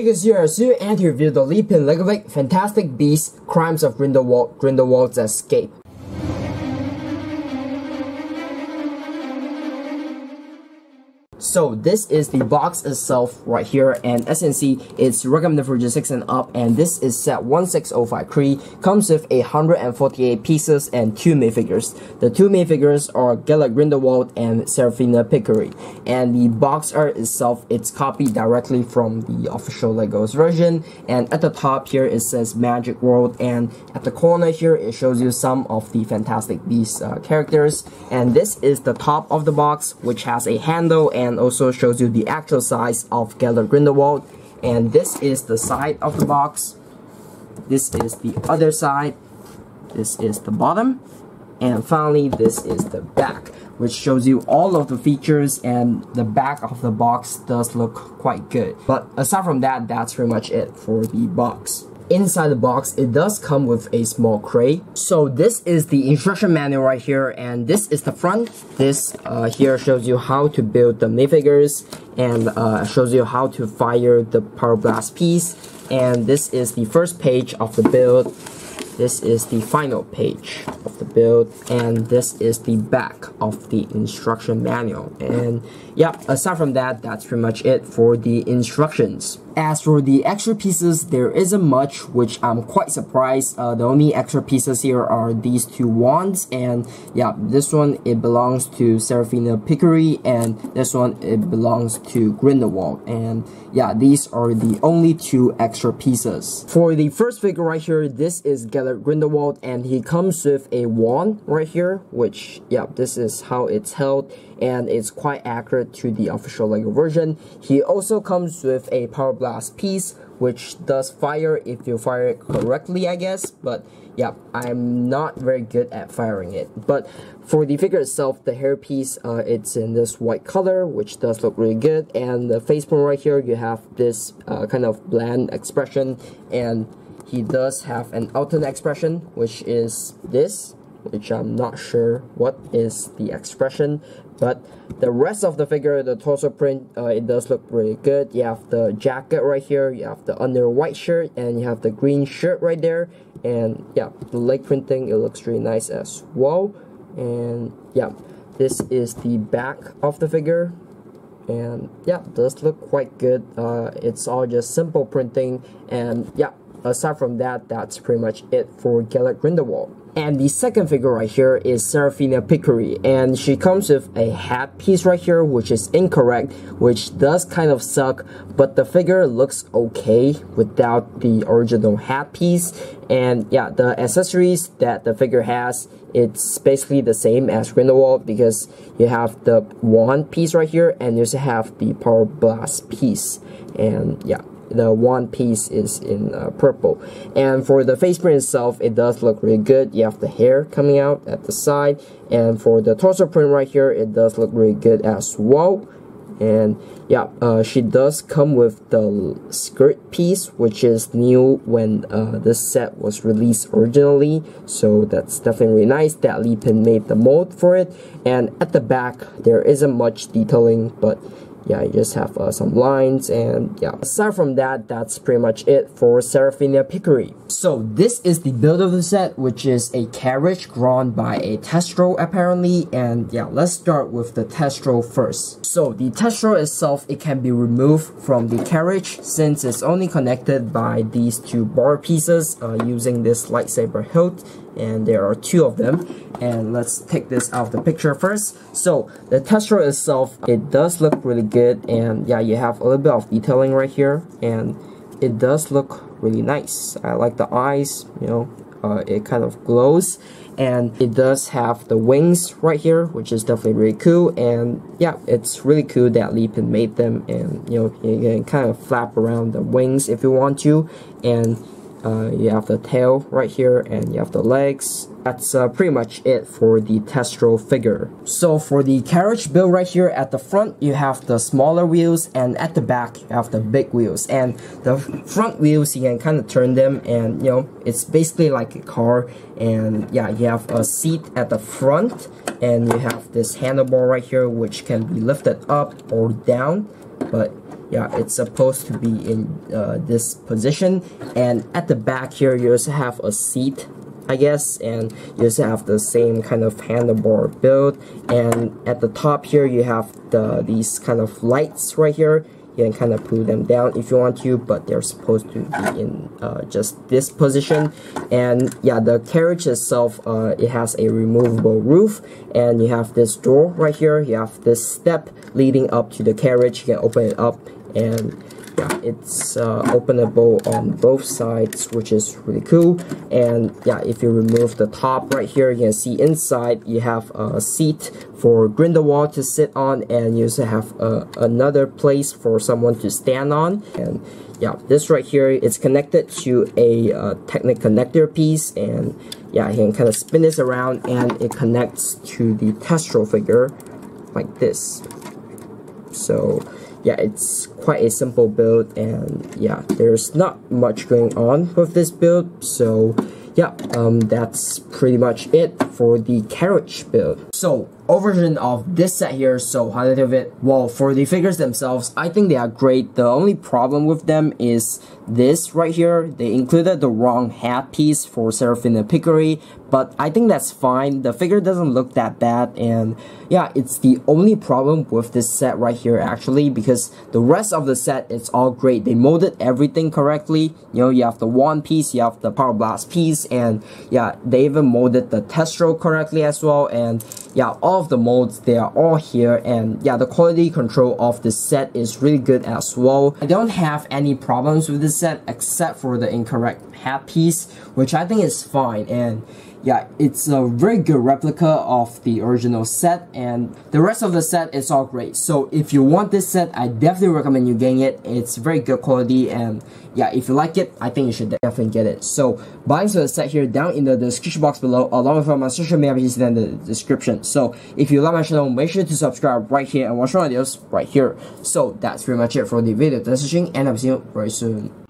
Here is you and review the Lepin Legovic Fantastic Beasts Crimes of Grindelwald Grindelwald's Escape. So this is the box itself right here and as you can see it's recommended for just 6 and up and this is set 1605 comes with 148 pieces and 2 minifigures. The 2 minifigures are Gellert Grindelwald and Seraphina Picquery and the box art itself it's copied directly from the official Legos version and at the top here it says Magic World and at the corner here it shows you some of the Fantastic Beasts uh, characters and this is the top of the box which has a handle and and also shows you the actual size of Gellert Grindelwald. And this is the side of the box. This is the other side. This is the bottom. And finally this is the back which shows you all of the features. And the back of the box does look quite good. But aside from that that's pretty much it for the box inside the box, it does come with a small crate. So this is the instruction manual right here, and this is the front. This uh, here shows you how to build the minifigures, and uh, shows you how to fire the Power Blast piece. And this is the first page of the build. This is the final page of the build and this is the back of the instruction manual. And yeah aside from that that's pretty much it for the instructions. As for the extra pieces there isn't much which I'm quite surprised. Uh, the only extra pieces here are these two wands and yeah this one it belongs to Seraphina Picquery, and this one it belongs to Grindelwald. And yeah these are the only two extra pieces. For the first figure right here this is Gellert Grindelwald and he comes with a wand right here which yeah this is how it's held and it's quite accurate to the official LEGO version. He also comes with a Power Blast piece which does fire if you fire it correctly I guess. But yeah I'm not very good at firing it. But for the figure itself the hair piece uh, it's in this white color which does look really good. And the face paint right here you have this uh, kind of bland expression and he does have an alternate expression, which is this, which I'm not sure what is the expression, but the rest of the figure, the torso print, uh, it does look really good. You have the jacket right here, you have the under white shirt, and you have the green shirt right there, and yeah, the leg printing, it looks really nice as well, and yeah, this is the back of the figure, and yeah, does look quite good. Uh, it's all just simple printing, and yeah, aside from that, that's pretty much it for Gellert Grindelwald. And the second figure right here is Seraphina Picquery, and she comes with a hat piece right here, which is incorrect, which does kind of suck, but the figure looks okay without the original hat piece. And yeah, the accessories that the figure has, it's basically the same as Grindelwald because you have the wand piece right here, and you also have the Power Blast piece. And yeah, the one piece is in uh, purple. And for the face print itself, it does look really good. You have the hair coming out at the side. And for the torso print right here, it does look really good as well. And yeah, uh, she does come with the skirt piece, which is new when uh, this set was released originally. So that's definitely really nice that Lepin made the mold for it. And at the back, there isn't much detailing, but yeah, you just have uh, some lines and yeah. Aside from that, that's pretty much it for Seraphina Picquery. So this is the build of the set, which is a carriage drawn by a Thestral apparently. And yeah, let's start with the Thestral first. So the Thestral itself, it can be removed from the carriage since it's only connected by these two bar pieces uh, using this lightsaber hilt and there are two of them and let's take this out of the picture first so the Thestral itself it does look really good and yeah you have a little bit of detailing right here and it does look really nice. I like the eyes you know uh, it kind of glows and it does have the wings right here which is definitely really cool and yeah it's really cool that Lepin made them and you know you can kind of flap around the wings if you want to and uh, you have the tail right here and you have the legs that's uh, pretty much it for the Thestral figure. So for the carriage build right here at the front, you have the smaller wheels and at the back, you have the big wheels. And the front wheels, you can kind of turn them and you know, it's basically like a car. And yeah, you have a seat at the front and you have this handlebar right here which can be lifted up or down. But yeah it's supposed to be in uh, this position. And at the back here you also have a seat I guess. And you just have the same kind of handlebar build and at the top here you have the these kind of lights right here. You can kind of pull them down if you want to but they're supposed to be in uh, just this position. And yeah the carriage itself uh, it has a removable roof. And you have this door right here. You have this step leading up to the carriage. You can open it up and yeah it's uh, openable on both sides which is really cool. And yeah if you remove the top right here you can see inside you have a seat for Grindelwald to sit on and you also have uh, another place for someone to stand on. And yeah this right here is connected to a uh, Technic connector piece and yeah you can kind of spin this around and it connects to the Thestral figure like this. So yeah it's quite a simple build and yeah there's not much going on with this build so yeah, um, that's pretty much it for the carriage build. So, overview of this set here, so highlight of it. Well, for the figures themselves, I think they are great. The only problem with them is this right here. They included the wrong hat piece for Seraphina Picquery, but I think that's fine. The figure doesn't look that bad, and yeah, it's the only problem with this set right here actually, because the rest of the set, it's all great. They molded everything correctly. You know, you have the one piece, you have the Power Blast piece, and yeah, they even molded the test Thestral correctly as well, and yeah, all of the molds, they are all here, and yeah, the quality control of this set is really good as well. I don't have any problems with this set except for the incorrect hat piece, which I think is fine, and yeah, it's a very good replica of the original set and the rest of the set is all great. So if you want this set, I definitely recommend you getting it. It's very good quality and yeah, if you like it, I think you should definitely get it. So buying for the set here down in the description box below along with my social media pages in the description. So if you like my channel, make sure to subscribe right here and watch my videos right here. So that's pretty much it for the video. Thanks for watching and I'll see you very soon.